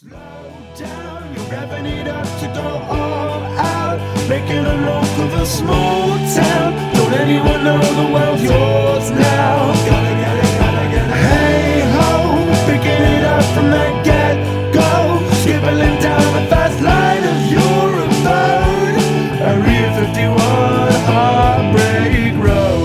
Slow down, you're revving it up to go all out. Making a loaf of a small town. Don't anyone know the world's yours now. Gotta get it, gotta get it. Hey ho, picking it up from the get go. skipping down the fast line of your road. Area 51 Heartbreak Road.